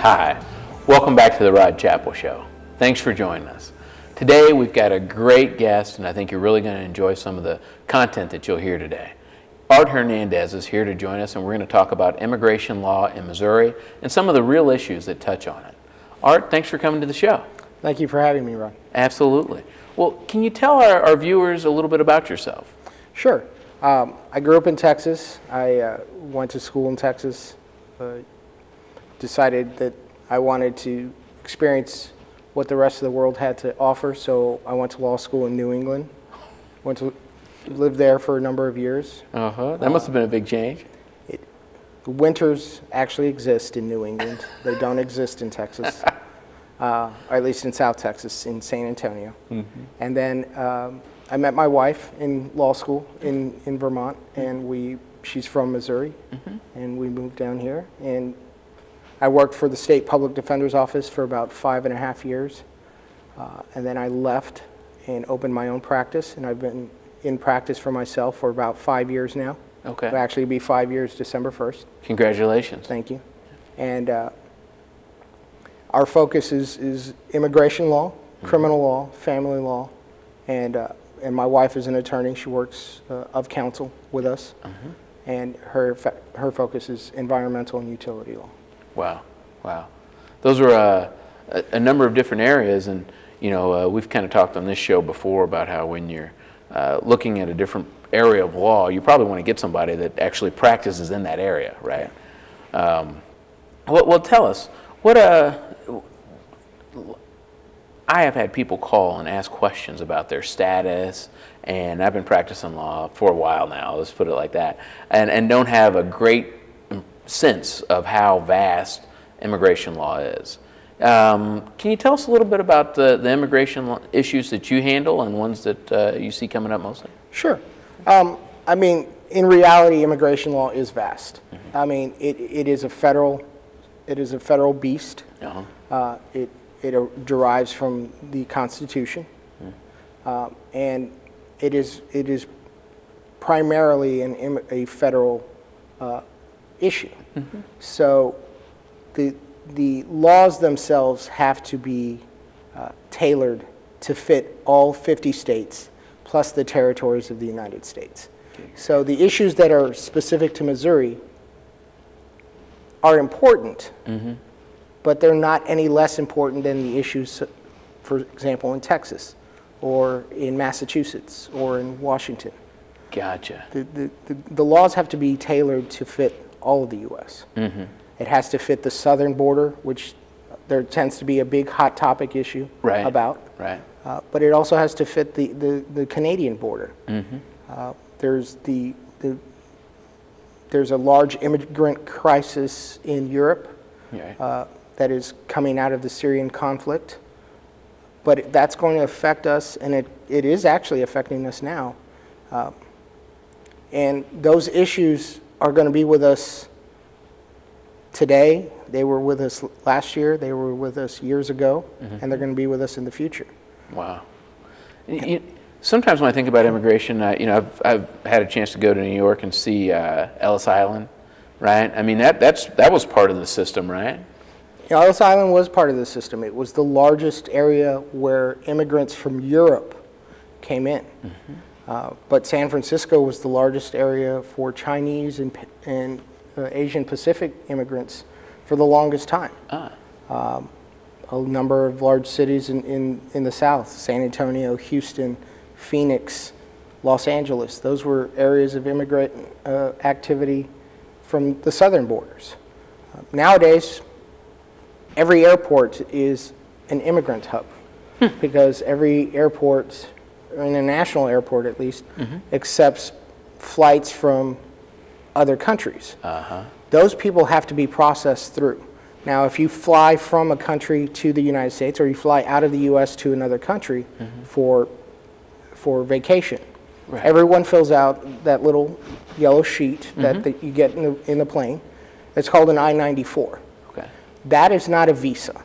Hi, welcome back to the Rod Chapel Show. Thanks for joining us. Today we've got a great guest, and I think you're really going to enjoy some of the content that you'll hear today. Art Hernandez is here to join us, and we're going to talk about immigration law in Missouri and some of the real issues that touch on it. Art, thanks for coming to the show. Thank you for having me, Rod. Absolutely. Well, can you tell our, our viewers a little bit about yourself? Sure. Um, I grew up in Texas. I uh, went to school in Texas. Uh, decided that I wanted to experience what the rest of the world had to offer, so I went to law school in New England. Went to live there for a number of years. Uh huh. That must have been a big change. It, winters actually exist in New England. they don't exist in Texas, uh, or at least in South Texas, in San Antonio. And then um, I met my wife in law school in, in Vermont, and we she's from Missouri, and we moved down here. And I worked for the state public defender's office for about five and a half years, uh, and then I left and opened my own practice, and I've been in practice for myself for about five years now. Okay. It'll actually be five years December 1st. Congratulations. Thank you. And uh, our focus is, is immigration law, criminal law, family law, and, uh, and my wife is an attorney. She works uh, of counsel with us, and her, fa- her focus is environmental and utility law. Wow, wow. Those are uh, a, a number of different areas, and you know uh, we've kind of talked on this show before about how when you're uh, looking at a different area of law, you probably want to get somebody that actually practices in that area, right? Um, well, well, tell us what. Uh, I have had people call and ask questions about their status, and I've been practicing law for a while now. Let's put it like that, and and don't have a great sense of how vast immigration law is. Um, can you tell us a little bit about the, the immigration issues that you handle and ones that uh, you see coming up mostly? Sure. Um, I mean, in reality, immigration law is vast. I mean, it, it is a federal, it is a federal beast. Uh-huh. Uh, it, it derives from the Constitution. Um, and it is, it is primarily an, im- a federal uh, issue. So the, the laws themselves have to be uh, tailored to fit all 50 states plus the territories of the United States. So the issues that are specific to Missouri are important, but they're not any less important than the issues, for example, in Texas or in Massachusetts or in Washington. Gotcha. The, the, the, the laws have to be tailored to fit all of the U.S. It has to fit the southern border, which there tends to be a big hot topic issue Right. about. Right. Uh, but it also has to fit the, the, the Canadian border. Uh, there's the, the there's a large immigrant crisis in Europe Right. uh, that is coming out of the Syrian conflict. But that's going to affect us, and it, it is actually affecting us now. Uh, and those issues are going to be with us today. They were with us last year, they were with us years ago, and they're going to be with us in the future. Wow. You- sometimes when I think about immigration, uh, you know, I've, I've had a chance to go to New York and see uh, Ellis Island, right? I mean, that, that's, that was part of the system, right? You know, Ellis Island was part of the system. It was the largest area where immigrants from Europe came in. Uh, but San Francisco was the largest area for Chinese and, and uh, Asian Pacific immigrants for the longest time. Um, a number of large cities in, in, in the South San Antonio, Houston, Phoenix, Los Angeles those were areas of immigrant uh, activity from the southern borders. Uh, nowadays, every airport is an immigrant hub because every airport, international airport at least, mm-hmm. accepts flights from other countries. Uh-huh. Those people have to be processed through. Now, if you fly from a country to the United States or you fly out of the U.S. to another country mm-hmm. for, for vacation, Right. everyone fills out that little yellow sheet that, mm-hmm. that you get in the, in the plane. It's called an I 94. Okay. That is not a visa.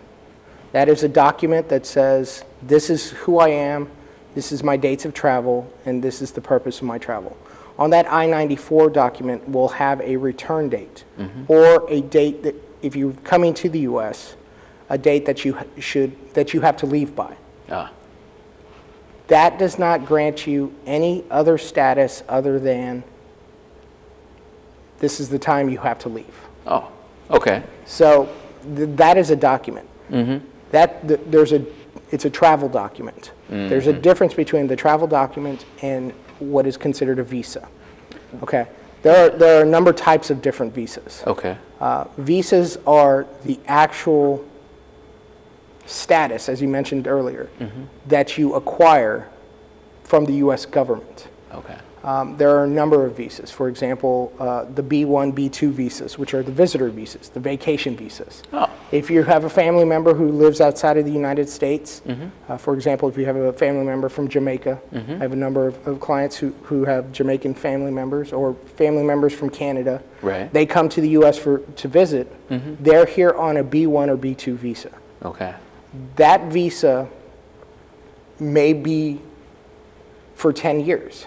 That is a document that says, this is who I am, this is my dates of travel, and this is the purpose of my travel. On that I-94 document, we'll have a return date or a date that if you're coming to the U.S., a date that you should, that you have to leave by. Ah, That does not grant you any other status other than this is the time you have to leave. oh, okay. So th- that is a document. Mm -hmm. That, th- there's a, it's a travel document. There's a difference between the travel document and what is considered a visa. Okay? There are, there are a number of types of different visas. Okay. Uh, Visas are the actual status, as you mentioned earlier, that you acquire from the U.S. government. Okay. Um, There are a number of visas. For example, uh, the B1, B2 visas, which are the visitor visas, the vacation visas. Oh. If you have a family member who lives outside of the United States, uh, for example, if you have a family member from Jamaica, I have a number of, of clients who, who have Jamaican family members or family members from Canada. Right. They come to the U.S. for, to visit. They're here on a B1 or B2 visa Okay. that visa may be for 10 years.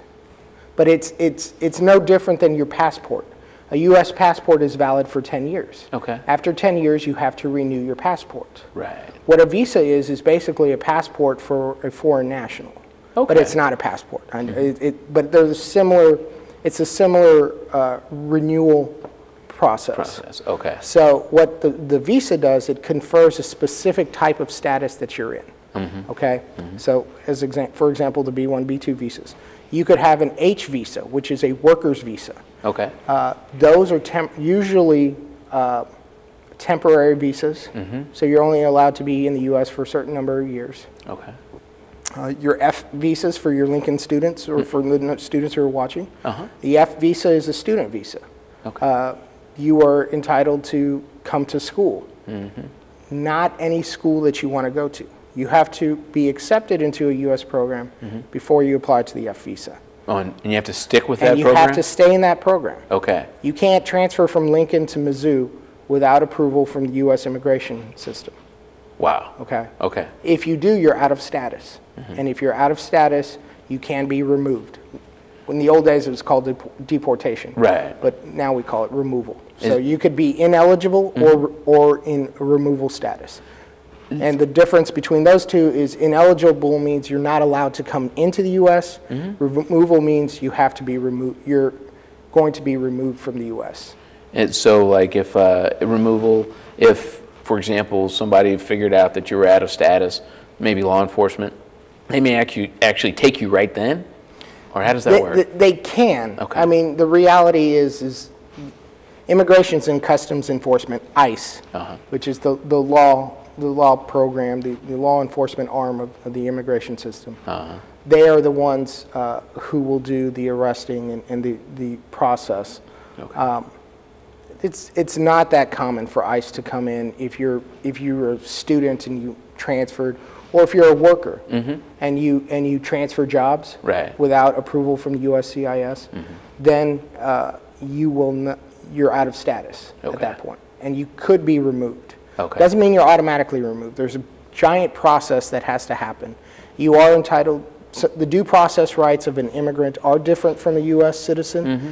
But it's, it's, it's no different than your passport. A U.S. passport is valid for 10 years. Okay. After 10 years, you have to renew your passport. Right. What a visa is, is basically a passport for a foreign national. Okay. But it's not a passport. And It, it, but there's a similar, it's a similar uh, renewal process. Process. Okay. So what the, the visa does, it confers a specific type of status that you're in. Okay? So as exam- for example, the B1, B2 visas. You could have an H visa, which is a worker's visa. Okay. Uh, Those are temp- usually uh, temporary visas. So you're only allowed to be in the U.S. for a certain number of years. Okay. Uh, Your F visas for your Lincoln students or for the students who are watching. Uh-huh. The F visa is a student visa. Okay. Uh, You are entitled to come to school. Mm -hmm. Not any school that you want to go to. You have to be accepted into a U.S. program mm-hmm. before you apply to the F visa. Oh, and and you have to stick with that And you program? have to stay in that program. Okay. You can't transfer from Lincoln to Mizzou without approval from the U.S. immigration system, Wow. okay? Okay. If you do, you're out of status. Mm-hmm. And if you're out of status, you can be removed. In the old days, it was called dep- deportation. Right. But now we call it removal. So Is- you could be ineligible mm-hmm. or, or in removal status. And the difference between those two is ineligible means you're not allowed to come into the U.S. Removal means you have to be removed, you're going to be removed from the U.S. And so, like, if uh, removal, if, for example, somebody figured out that you were out of status, maybe law enforcement, they may actually actually take you right then, or how does that They- work? They, they can. Okay. I mean, the reality is, is Immigrations and Customs Enforcement, ICE, Uh-huh. which is the, the law, the law program, the, the law enforcement arm of, of the immigration system. Uh-huh. They are the ones uh, who will do the arresting and, and the, the process. Okay. Um, It's, it's not that common for ICE to come in if you're, if you're a student and you transferred, or if you're a worker and you, and you transfer jobs Mm-hmm. Right. Mm-hmm. without approval from USCIS, then uh, you will, not- you're out of status at Okay. that point, and you could be removed. Okay. Doesn't mean you're automatically removed. There's a giant process that has to happen. You are entitled, so the due process rights of an immigrant are different from a U.S. citizen Mm-hmm.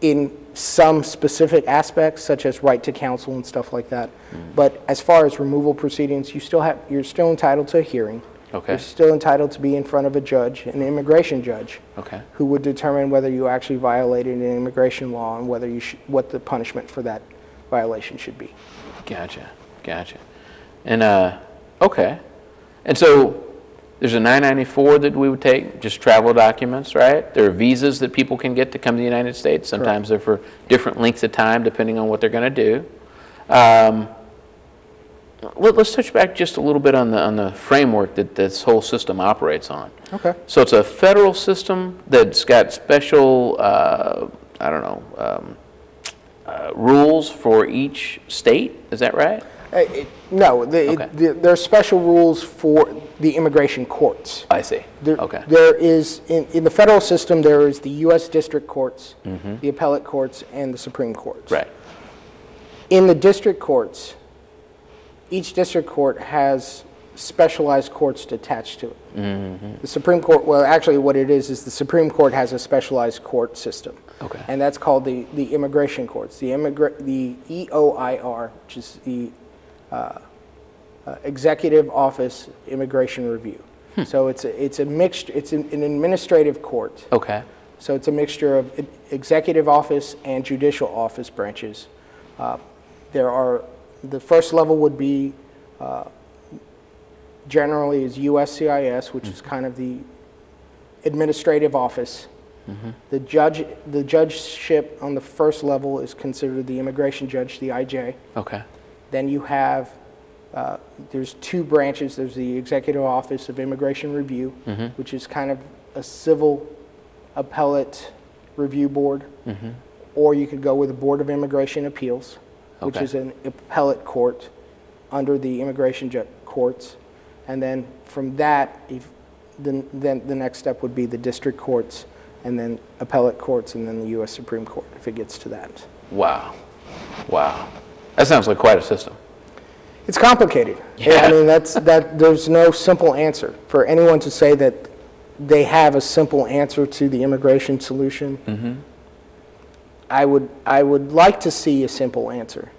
in some specific aspects, such as right to counsel and stuff like that. Mm. But as far as removal proceedings, you still have, you're still entitled to a hearing. Okay. You're still entitled to be in front of a judge, an immigration judge, Okay. who would determine whether you actually violated an immigration law and whether you should, what the punishment for that violation should be. Gotcha. Gotcha. And uh, okay. And so there's a I-94 that we would take, just travel documents, right? There are visas that people can get to come to the United States. Sometimes they're for different lengths of time, depending on what they're going to do. Um, let, us touch back just a little bit on the on the framework that this whole system operates on. Okay. So it's a federal system that's got special, uh, I don't know, um, uh, rules for each state. Is that right? Uh, it- No, the- Okay. it- the- there are special rules for the immigration courts. I see. There- Okay. There is, in, in the federal system, there is the U.S. district courts, the appellate courts, and the Supreme Courts. Right. In the district courts, each district court has specialized courts attached to it. The Supreme Court, well, actually, what it is is the Supreme Court has a specialized court system. Okay. And that's called the, the immigration courts, the immigra- the EOIR, which is the uh, uh, Executive Office Immigration Review. So it's a, it's a mixed, it's an, an administrative court. Okay. So it's a mixture of executive office and judicial office branches. Uh, There are, the first level would be, uh, generally is USCIS, which is mm-hmm. kind of the administrative office. Mm-hmm. The judge, the judgeship on the first level is considered the immigration judge, the IJ. Okay. Then you have, uh, there's two branches. There's the Executive Office of Immigration Review, mm-hmm. which is kind of a civil appellate review board. Or you could go with the Board of Immigration Appeals, which is an appellate court under the immigration courts. And then from that, if, then, then the next step would be the district courts, and then appellate courts, and then the U.S. Supreme Court, if it gets to that. Wow. Wow. That sounds like quite a system. It's complicated. Yeah. I mean, that's, that, there's no simple answer. For anyone to say that they have a simple answer to the immigration solution, Mm-hmm. I would, I would like to see a simple answer.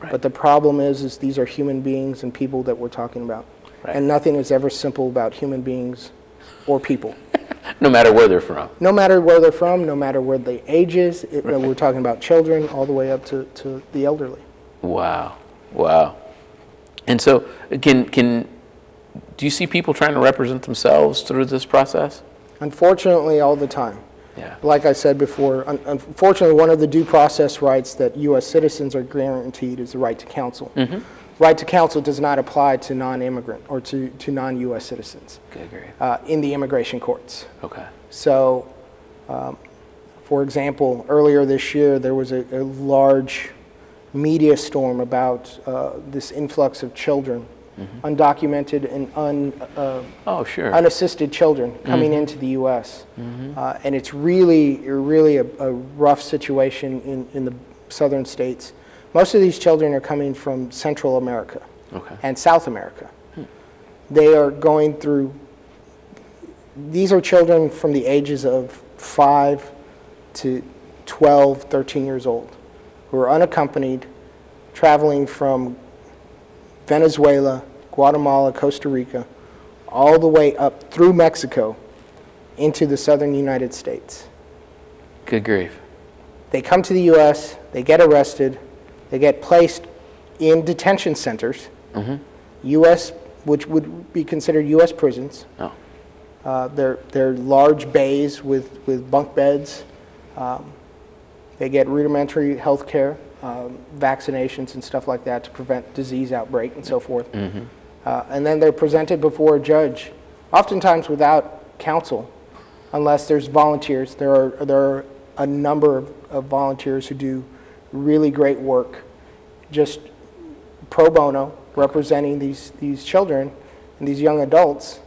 Right. But the problem is, is these are human beings and people that we're talking about. Right. And nothing is ever simple about human beings or people. No matter where they're from. No matter where they're from, no matter where the age is, it- uh, we're talking about children all the way up to, to the elderly. Wow. Wow. And so, can, can, do you see people trying to represent themselves through this process? Unfortunately, all the time. Yeah. Like I said before, un- unfortunately, one of the due process rights that U.S. citizens are guaranteed is the right to counsel. Mm-hmm. Right to counsel does not apply to non-immigrant or to, to non-U.S. citizens grief. uh, in the immigration courts. Okay. So, um, for example, earlier this year, there was a, a large media storm about uh, this influx of children, undocumented and un, uh, Oh, sure. unassisted children coming into the U.S. Uh, and it's really, really a, a rough situation in, in the southern states. Most of these children are coming from Central America Okay. and South America. They are going through, these are children from the ages of 5 to 12, 13 years old, who are unaccompanied, traveling from Venezuela, Guatemala, Costa Rica, all the way up through Mexico into the southern United States. Good grief. They come to the U.S., they get arrested, they get placed in detention centers, U.S., which would be considered U.S. prisons. Oh. Uh, they're, they're large bays with, with bunk beds. Um, they get rudimentary health care, um, vaccinations and stuff like that to prevent disease outbreak and so forth. Uh, and then they're presented before a judge, oftentimes without counsel, unless there's volunteers. There are, there are a number of volunteers who do really great work, just pro bono, representing these, these children and these young adults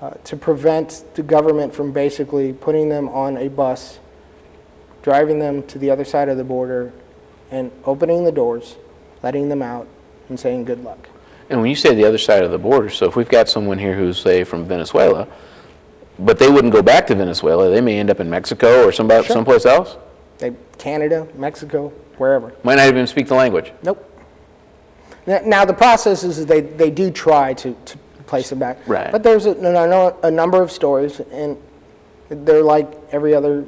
uh, to prevent the government from basically putting them on a bus, driving them to the other side of the border, and opening the doors, letting them out, and saying good luck. And when you say the other side of the border, so if we've got someone here who's, say, from Venezuela, but they wouldn't go back to Venezuela, they may end up in Mexico or somebody, Sure. someplace else? They, Canada, Mexico, wherever. Might not even speak the language. Nope. Now, now the process is that they, they do try to, to place them back. Right. But there's a, no- a number of stories, and they're like every other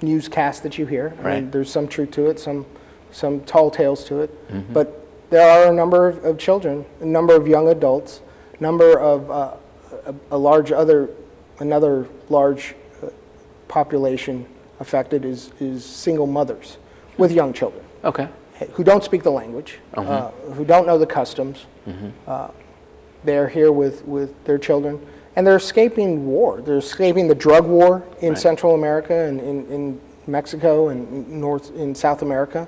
newscast that you hear. I mean, Right. there's some truth to it, some, some tall tales to it. Mm -hmm. But there are a number of, of children, a number of young adults, number of uh, a, a large other, another large uh, population affected is, is single mothers with young children Okay. who don't speak the language, uh, who don't know the customs. Uh, they're here with, with their children, and they're escaping war. They're escaping the drug war in Right. Central America and in, in Mexico and North in South America.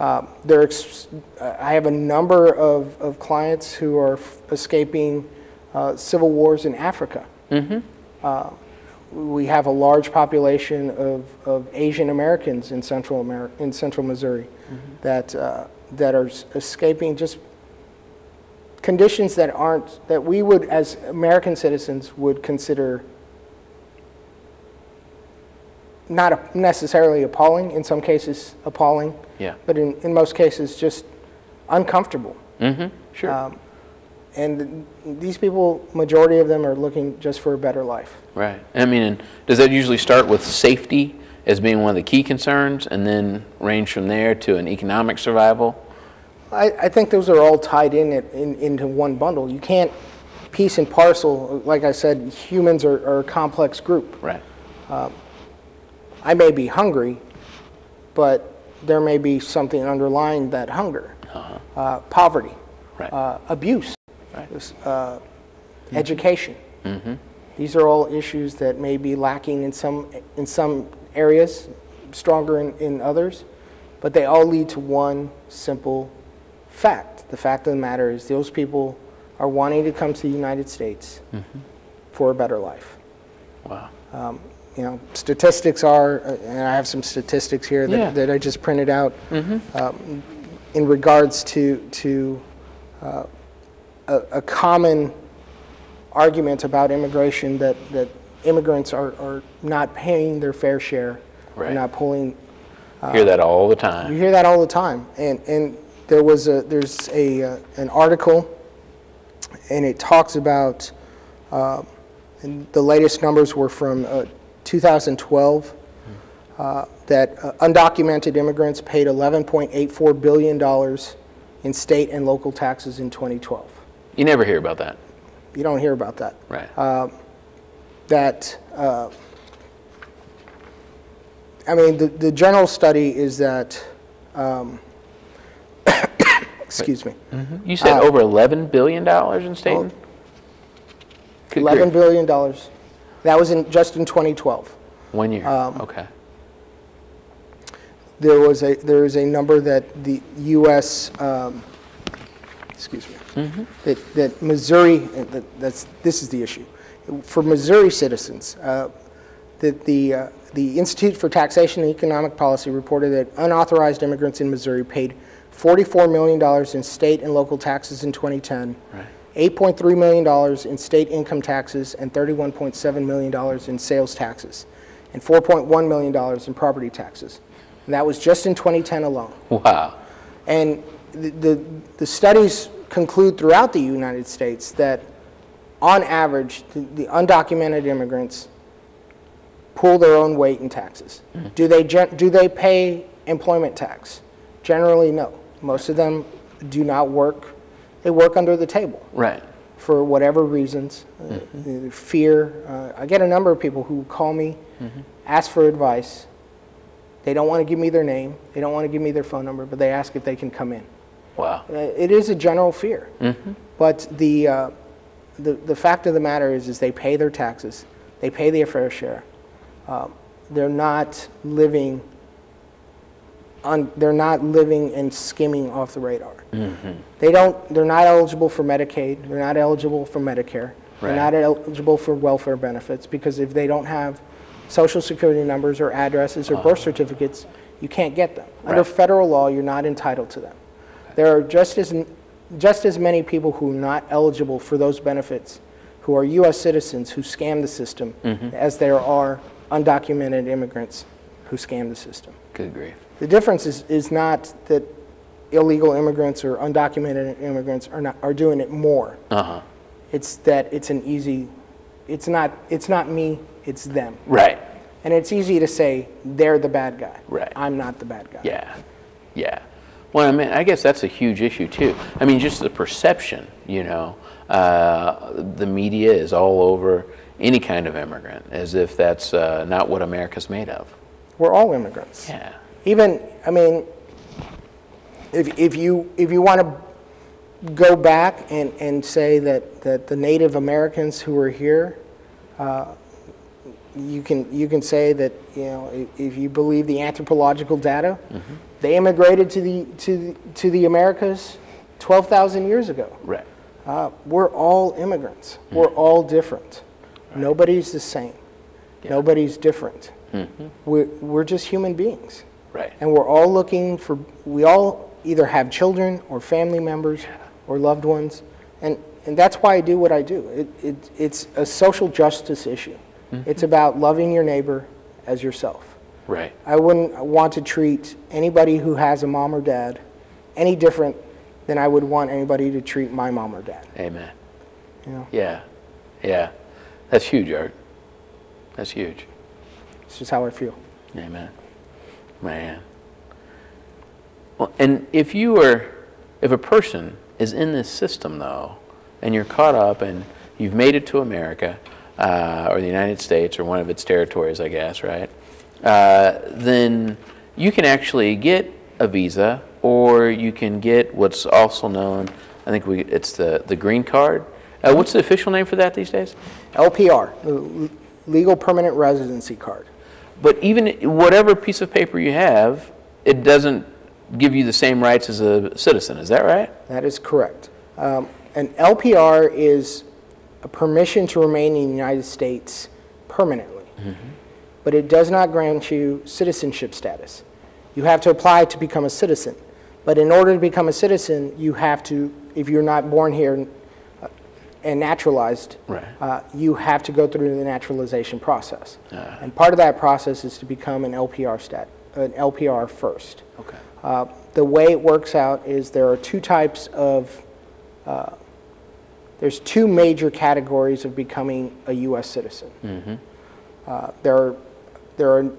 Uh, they're ex- uh, I have a number of, of clients who are f- escaping uh, civil wars in Africa. Uh, we have a large population of, of Asian Americans in Central America, in Central Missouri, that uh, that are escaping just conditions that aren't, that we would, as American citizens, would consider not a- necessarily appalling, in some cases appalling, Yeah. but in, in most cases just uncomfortable. Mm-hmm, sure. Um, And these people, majority of them are looking just for a better life. Right. I mean, does that usually start with safety as being one of the key concerns and then range from there to an economic survival? I, I think those are all tied in, it- in into one bundle. You can't piece and parcel, like I said, humans are, are a complex group. Right. I may be hungry, but there may be something underlying that hunger. Uh, poverty, Right. uh, abuse, uh, education. These are all issues that may be lacking in some, in some areas, stronger in, in others, but they all lead to one simple fact. The fact of the matter is those people are wanting to come to the United States for a better life. Wow. You know, statistics are, uh, and I have some statistics here that, Yeah. that I just printed out um, in regards to, to uh, a, a common argument about immigration that, that immigrants are, are not paying their fair share. Right. not pulling, Hear that all the time. you hear that all the time. And, and there was a, there's a, uh, an article, and it talks about, uh, and the latest numbers were from uh, 2012, uh, that uh, undocumented immigrants paid $11.84 billion in state and local taxes in 2012. You never hear about that. You don't hear about that. Right. That, uh, I mean, the, the general study is that, um, excuse me, you said over $11 billion in state? Oh, and- Good $11 grief. billion. That was in, just in 2012. One year. um, okay. There was a, there is a number that the U.S., um, excuse me, that, that Missouri, uh, that, that's, this is the issue. For Missouri citizens, uh, that the, uh, the Institute for Taxation and Economic Policy reported that unauthorized immigrants in Missouri paid $44 million in state and local taxes in 2010, Right. $8.3 million in state income taxes, and $31.7 million in sales taxes, and $4.1 million in property taxes. And that was just in 2010 alone. Wow. And the, the, the studies conclude throughout the United States that, on average, the, the undocumented immigrants pull their own weight in taxes. Do they, gen- do they pay employment tax? Generally, no. Most of them do not work. They work under the table Right. for whatever reasons, uh, uh, fear. Uh, I get a number of people who call me, ask for advice. They don't want to give me their name, they don't want to give me their phone number, but they ask if they can come in. Wow. Uh, It is a general fear. But the, uh, the, the fact of the matter is, is they pay their taxes, they pay their fair share. Um, They're not living, on, they're not living and skimming off the radar. They don't, they're not eligible for Medicaid, they're not eligible for Medicare. They're not eligible for welfare benefits because if they don't have social security numbers or addresses or birth certificates, you can't get them. Under federal law, you're not entitled to them. There are just as, just as many people who are not eligible for those benefits who are U.S. citizens who scam the system as there are undocumented immigrants who scam the system. Good grief. The difference is, is not that illegal immigrants or undocumented immigrants are, not, are doing it more. Uh huh. It's that it's an easy, it's not, it's not me, it's them. Right. And it's easy to say they're the bad guy. Right. I'm not the bad guy. Yeah, yeah. Well, I mean, I guess that's a huge issue too. I mean, just the perception, you know, uh, the media is all over any kind of immigrant as if that's uh, not what America's made of. We're all immigrants. Yeah, Even, I mean, if, if you, if you want to go back and, and say that, that the Native Americans who were here, uh, you can, you can say that, you know, if, if you believe the anthropological data, mm-hmm. they immigrated to the, to, the- to the Americas 12,000 years ago. right. Uh, we're all immigrants. Mm-hmm. We're all different. Nobody's the same. Nobody's different. Mm-hmm. We're, we're just human beings. Right. And we're all looking for, we all either have children or family members or loved ones And, and that's why I do what I do. It, it, it's a social justice issue. Mm-hmm. It's about loving your neighbor as yourself. Right. I wouldn't want to treat anybody who has a mom or dad any different than I would want anybody to treat my mom or dad. Amen. You know, Yeah. Yeah. That's huge, Art. That's huge. it's just how I feel. Amen. Man. Well, and if you are, if a person is in this system though, and you're caught up and you've made it to America, uh, or the United States, or one of its territories, I guess, right? Uh, then you can actually get a visa, or you can get what's also known, I think we, it's the, the green card. Uh, what's the official name for that these days? LPR, Legal Permanent Residency Card. But even whatever piece of paper you have, it doesn't give you the same rights as a citizen. Is that right? That is correct. Um, An LPR is a permission to remain in the United States permanently, but it does not grant you citizenship status. You have to apply to become a citizen, but in order to become a citizen, you have to, if you're not born here uh, and naturalized, Right. uh, you have to go through the naturalization process. Ah. And part of that process is to become an LPR stat, an LPR first. Okay. Uh, The way it works out is there are two types of, uh, there's two major categories of becoming a U.S. citizen. Uh, There are, there are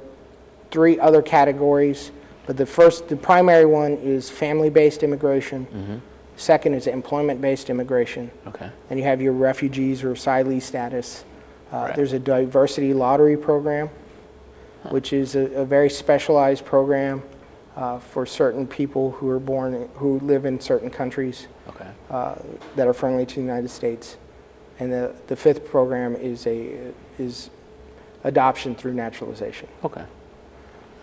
three other categories, but the first, the primary one is family-based immigration. Second is employment-based immigration. Okay. Then you have your refugees or asylee status. Uh, Right. There's a diversity lottery program, which is a, a very specialized program uh, for certain people who are born, who live in certain countries Okay. uh, that are friendly to the United States. And the, the fifth program is a, is adoption through naturalization. Okay.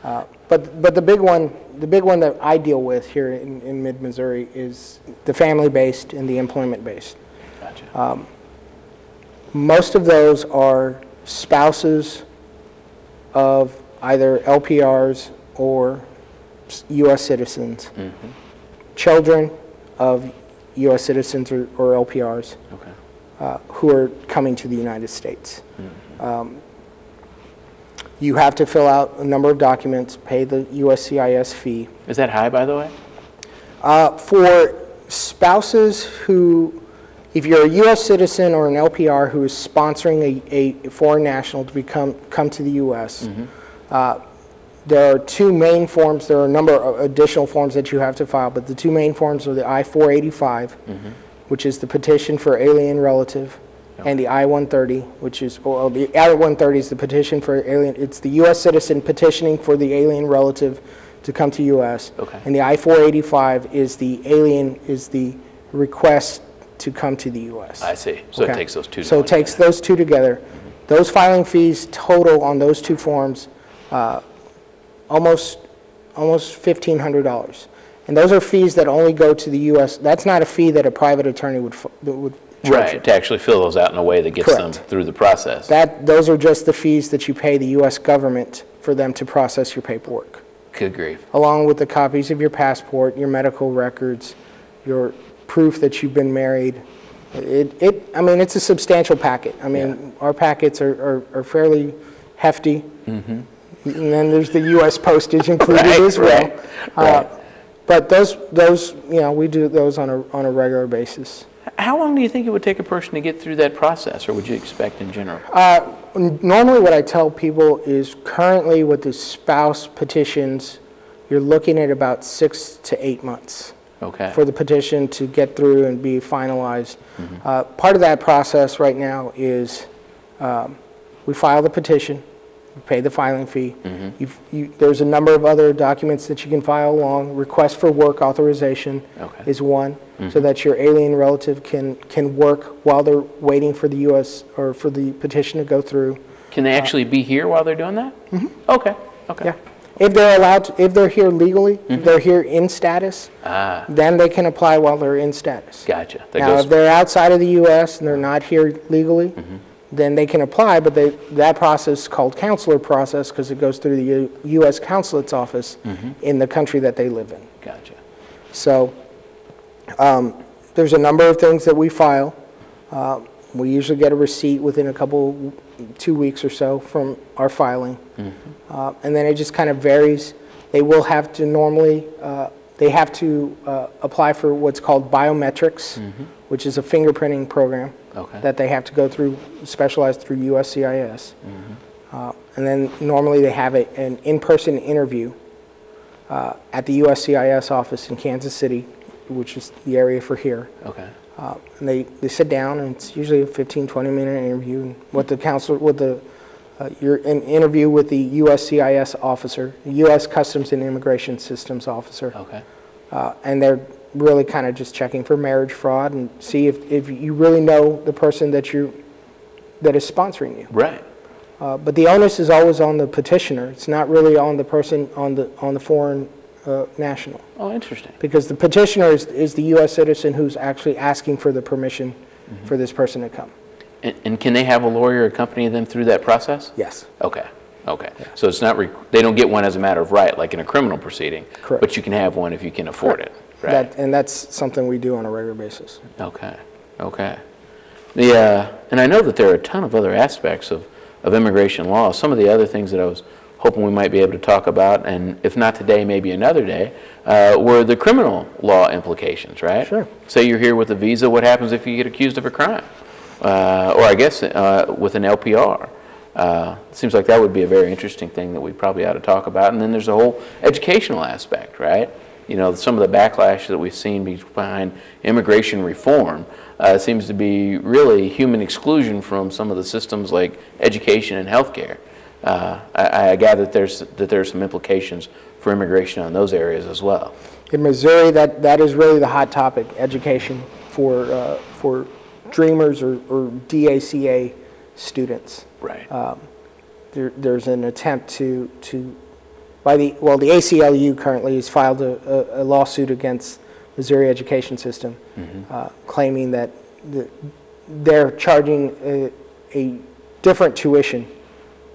Uh, But, but the big one, the big one that I deal with here in, in mid-Missouri is the family-based and the employment-based. Gotcha. Most of those are spouses of either LPRs or U.S. citizens, children of U.S. citizens or or LPRs okay. uh, who are coming to the United States. Um, You have to fill out a number of documents, pay the USCIS fee. Is that high, by the way? Uh, For spouses who, if you're a U.S. citizen or an LPR who is sponsoring a, a foreign national to become, come to the U.S., uh, there are two main forms, there are a number of additional forms that you have to file, but the two main forms are the I-485, which is the petition for alien relative, and the I-130, which is, well, the I-130 is the petition for alien, it's the U.S. citizen petitioning for the alien relative to come to U.S. Okay. And the I-485 is the alien, is the request to come to the U.S. I see. So it takes those two. So it takes those two together. Those filing fees total on those two forms, uh, almost, almost $1,500. And those are fees that only go to the U.S., that's not a fee that a private attorney would, that would charge you. Right, to actually fill those out in a way that gets them through the process. That, those are just the fees that you pay the U.S. government for them to process your paperwork, Good grief. along with the copies of your passport, your medical records, your proof that you've been married. It, it, I mean, it's a substantial packet. I mean, our packets are, are are fairly hefty. Mm-hmm. And then there's the U.S. postage included. Right, as well. right, Uh, right. But those, those, you know, we do those on a, on a regular basis. How long do you think it would take a person to get through that process, or would you expect in general? Uh, Normally, what I tell people is currently with the spouse petitions, you're looking at about six to eight months Okay. for the petition to get through and be finalized. Uh, Part of that process right now is um, we file the petition, pay the filing fee. You've- you- There's a number of other documents that you can file along. Request for work authorization Okay. is one, so that your alien relative can, can work while they're waiting for the U.S., or for the petition to go through. Can they actually be here while they're doing that? Mm-hmm. Okay, okay. Yeah. If they're allowed, to- if they're here legally, if they're here in status, Ah, then they can apply while they're in status. gotcha. That Now, goes, if they're outside of the U.S. and they're not here legally, Mm-hmm. Then they can apply, but they, that process is called consular process because it goes through the U- U.S. consulate's office Mm-hmm. in the country that they live in. gotcha. So um, there's a number of things that we file. Uh, We usually get a receipt within a couple, two weeks or so from our filing. Uh, And then it just kind of varies. They will have to normally, uh, they have to uh, apply for what's called biometrics, which is a fingerprinting program Okay. that they have to go through, specialized through USCIS. Uh, And then normally they have a- an in-person interview uh, at the USCIS office in Kansas City, which is the area for here. Okay. Uh, And they, they sit down, and it's usually a 15, 20-minute interview, and what the counselor, what the, uh, you're in interview with the USCIS officer, the U.S. Customs and Immigration Systems officer. Okay. Uh, And they're really kind of just checking for marriage fraud and see if, if you really know the person that you, that is sponsoring you. Right. Uh, But the onus is always on the petitioner. It's not really on the person, on the, on the foreign uh, national. Oh, interesting. Because the petitioner is, is the U.S. citizen who's actually asking for the permission Mm-hmm. for this person to come. And, and can they have a lawyer accompany them through that process? Yes. Okay, okay. So it's not, re- they don't get one as a matter of right, like in a criminal proceeding? Correct. But you can have one if you can afford it, right? That, and that's something we do on a regular basis. Okay, okay. The, uh, and I know that there are a ton of other aspects of, of immigration law. Some of the other things that I was hoping we might be able to talk about, and if not today, maybe another day, uh, were the criminal law implications, right? Sure. Say you're here with a visa, what happens if you get accused of a crime? Uh, or I guess uh, with an LPR. Uh, seems like that would be a very interesting thing that we probably ought to talk about. And then there's a whole educational aspect, right? You know, some of the backlash that we've seen behind immigration reform uh, seems to be really human exclusion from some of the systems like education and healthcare. Uh, I, I gather that there's that there's some implications for immigration on those areas as well. In Missouri, that, that is really the hot topic, education for, uh, for Dreamers or, or DACA students. Right. There, there's an attempt to, to, by the, well, the ACLU currently has filed a, a- a lawsuit against Missouri education system, uh, claiming that the, they're charging a, a different tuition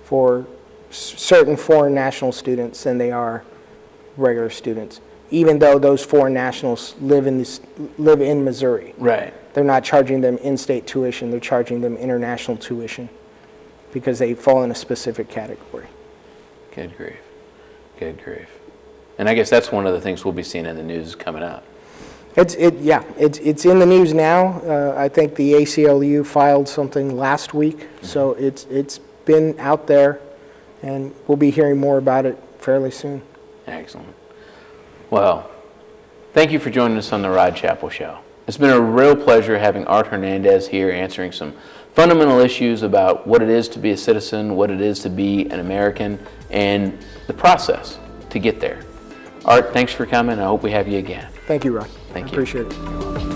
for s- certain foreign national students than they are regular students, even though those foreign nationals live in this, live in Missouri. right. They're not charging them in-state tuition, they're charging them international tuition because they fall in a specific category. Good grief. Good grief. And I guess that's one of the things we'll be seeing in the news coming up. It's, it, yeah, it's, it's in the news now. Uh, I think the ACLU filed something last week, so it's, it's been out there, and we'll be hearing more about it fairly soon. Excellent. Well, thank you for joining us on the Rod Chapel Show. It's been a real pleasure having Art Hernandez here answering some fundamental issues about what it is to be a citizen, what it is to be an American, and the process to get there. Art, thanks for coming. I hope we have you again. Thank you, Ron. Thank I you. Appreciate it.